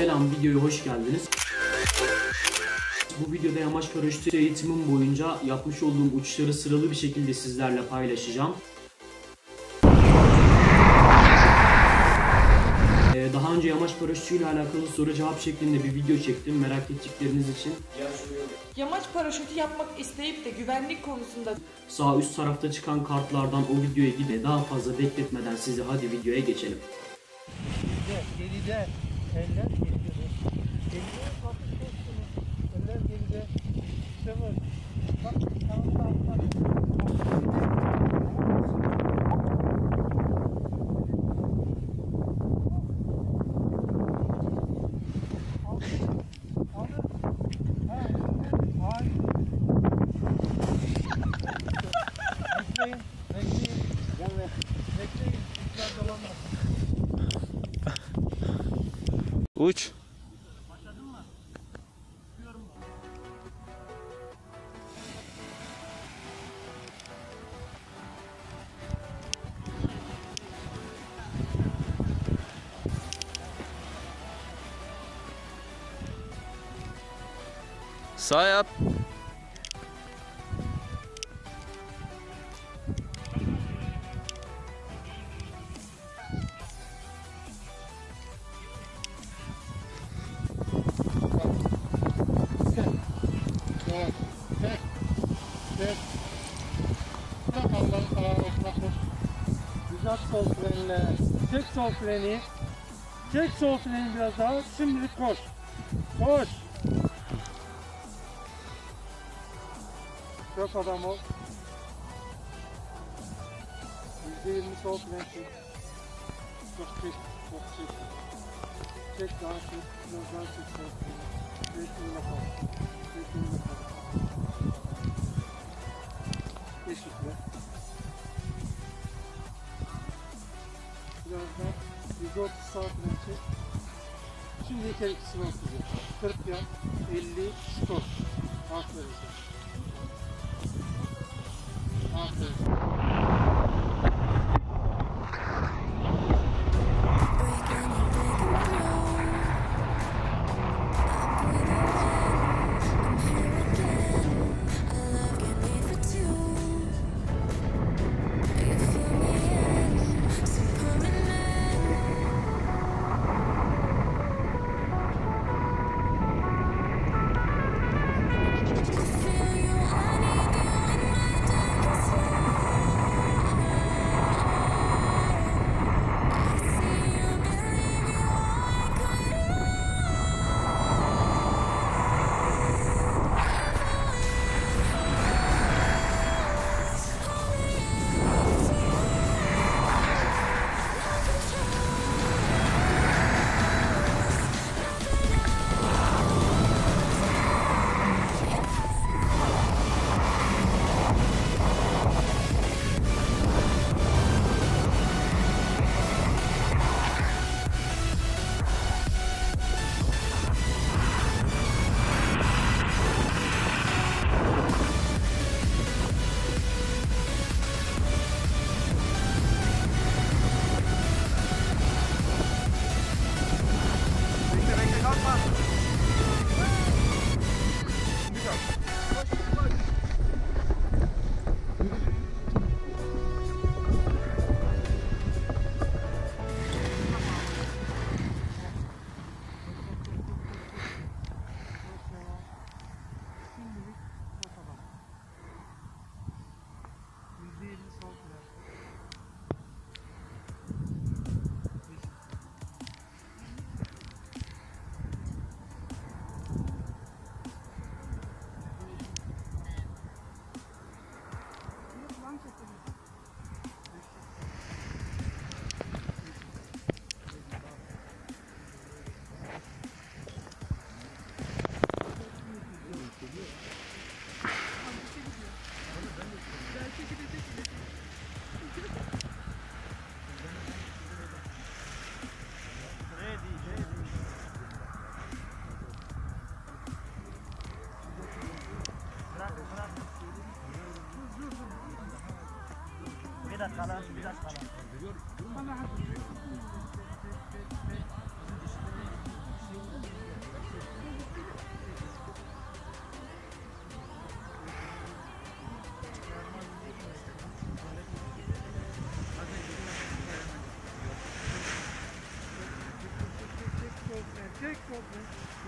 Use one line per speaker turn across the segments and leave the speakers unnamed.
Selam, videoya hoş geldiniz. Bu videoda yamaç paraşütü eğitimim boyunca yapmış olduğum uçuşları sıralı bir şekilde sizlerle paylaşacağım. Ee, daha önce yamaç paraşütüyle alakalı soru cevap şeklinde bir video çektim. Merak ettikleriniz için
Yamaç paraşütü yapmak isteyip de güvenlik konusunda
sağ üst tarafta çıkan kartlardan o videoya gidin. Daha fazla bekletmeden sizi hadi videoya geçelim.
Geride, geride. Eller geride. Geride bakış dostunu. Eller geride. Var. Bak, tamam, tamam, bak.
Uç. Sağ yap.
Frenle. Çek sol freni. Çek sol freni biraz daha. Şimdilik koş. Koş. Çok adam ol. Yüzde yirmi sol fren çek. Çok çek. Çok çek. Çek daha çek. Biraz daha çek sol freni. Çek kal. Çek kal. Eşitle. 130 saat çek. Şimdi el ikisini okuyacağım. 40 yap, 50 stop. Aferin. Aferin.
Kalan sıcak kalan.
Take, take, take.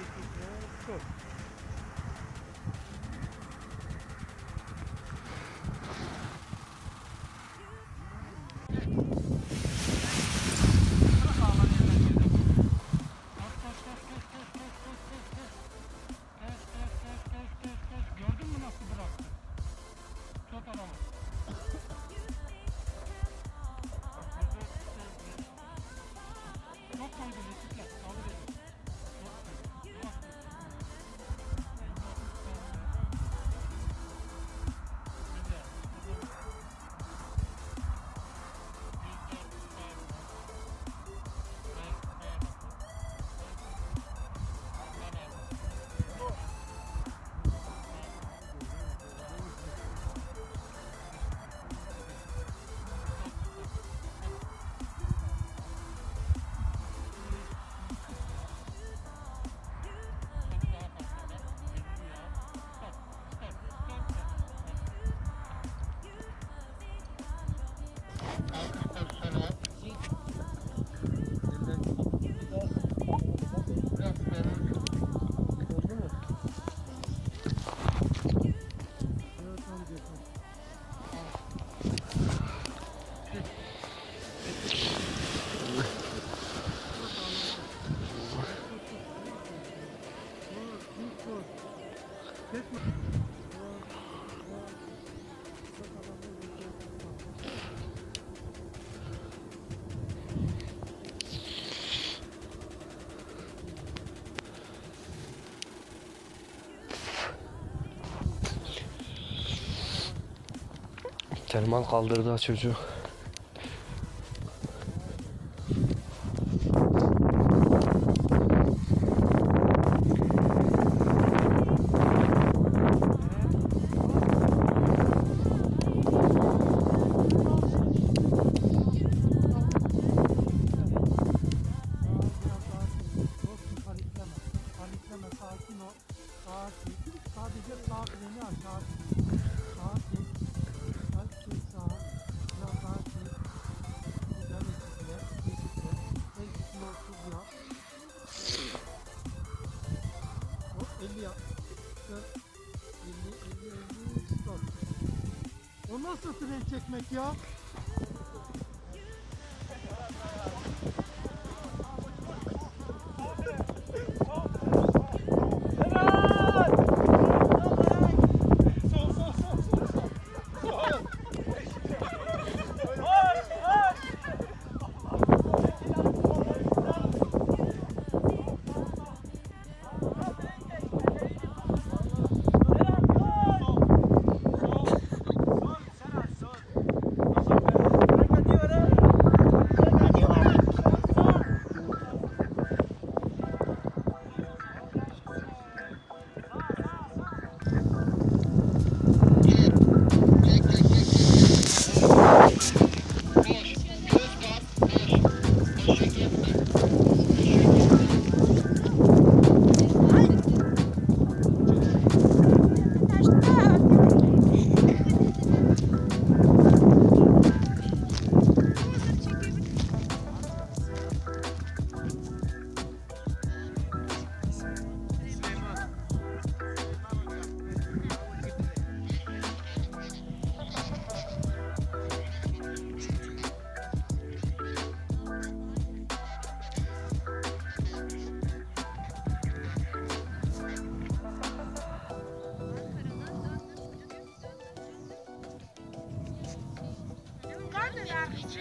Kerman kaldırdı çocuğu.
sakin ol. Sakin. Sadece sağ freni aşağı. nasıl renk çekmek ya?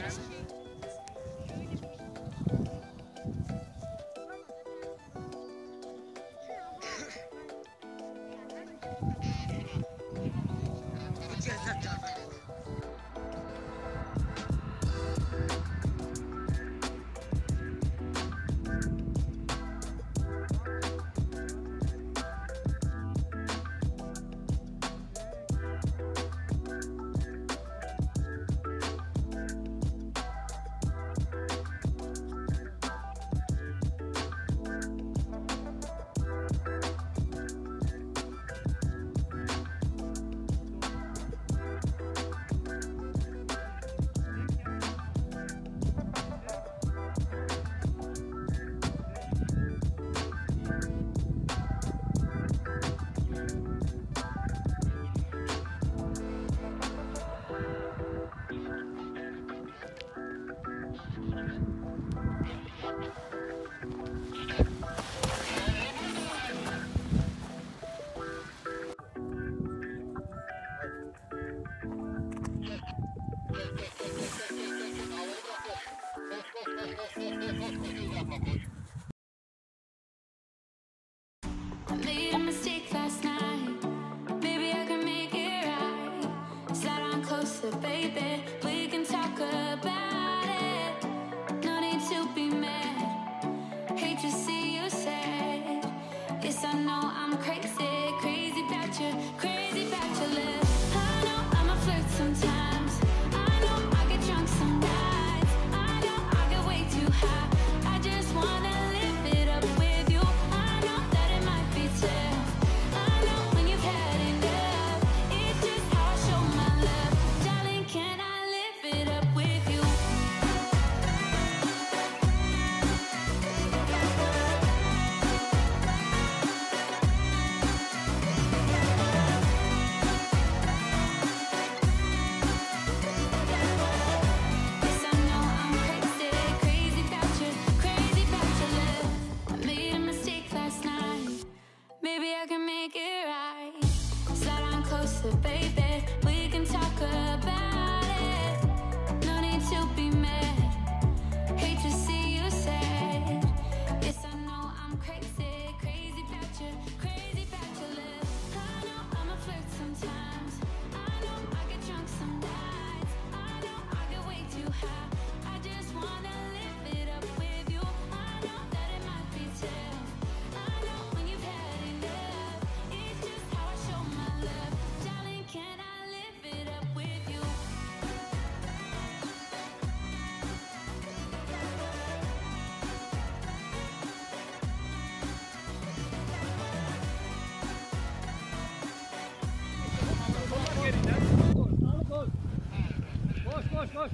Thank you.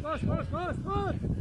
Koş koş koş koş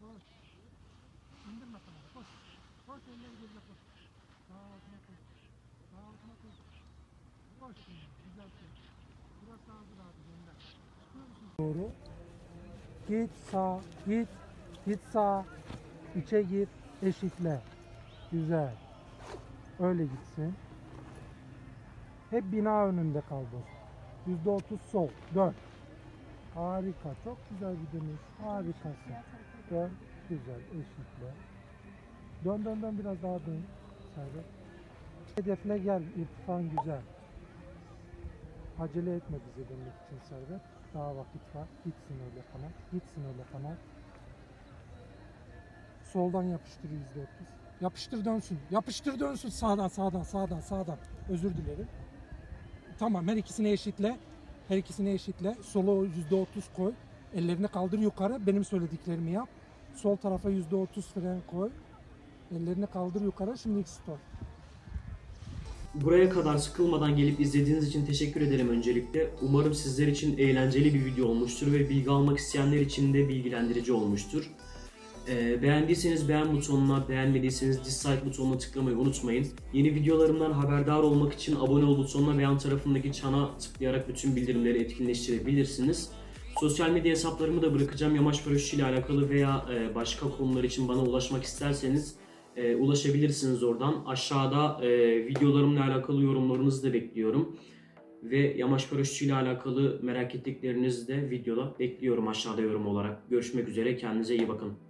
Koş. İndirme kanadı koş. Koş elleri geride koş. Sağ altına koş. Sağ altına koş. Koş güzel koş. Burası hazır abi gönder. Doğru. Git sağ, git, git sağ, içe gir, eşitle. Güzel. Öyle gitsin. Hep bina önünde kal dostum. Yüzde otuz sol, dön. Harika, çok güzel bir dönüş. Harikasın. Dön, güzel, eşitle. Dön dön dön biraz daha dön. Servet. Hedefle gel, irtifan güzel. Acele etme bize dönmek için Servet. Daha vakit var. Gitsin öyle kanat. Gitsin öyle kanat. Soldan yapıştır yüzde otuz. Yapıştır dönsün. Yapıştır dönsün. Sağdan sağdan sağdan sağdan. Özür dilerim. Tamam her ikisini eşitle. Her ikisini eşitle. Yüzde otuz koy. Ellerini kaldır yukarı. Benim söylediklerimi yap. Sol tarafa yüzde otuz fren koy. Ellerini kaldır yukarı. Şimdi stop.
Buraya kadar sıkılmadan gelip izlediğiniz için teşekkür ederim öncelikle. Umarım sizler için eğlenceli bir video olmuştur ve bilgi almak isteyenler için de bilgilendirici olmuştur. Ee, beğendiyseniz beğen butonuna, beğenmediyseniz dislike butonuna tıklamayı unutmayın. Yeni videolarımdan haberdar olmak için abone ol butonuna ve yan tarafındaki çana tıklayarak bütün bildirimleri etkinleştirebilirsiniz. Sosyal medya hesaplarımı da bırakacağım. Yamaç paraşütü ile alakalı veya e, başka konular için bana ulaşmak isterseniz e, ulaşabilirsiniz oradan. Aşağıda e, videolarımla alakalı yorumlarınızı da bekliyorum. Ve yamaç paraşütü ile alakalı merak ettiklerinizi de videoda bekliyorum aşağıda yorum olarak. Görüşmek üzere. Kendinize iyi bakın.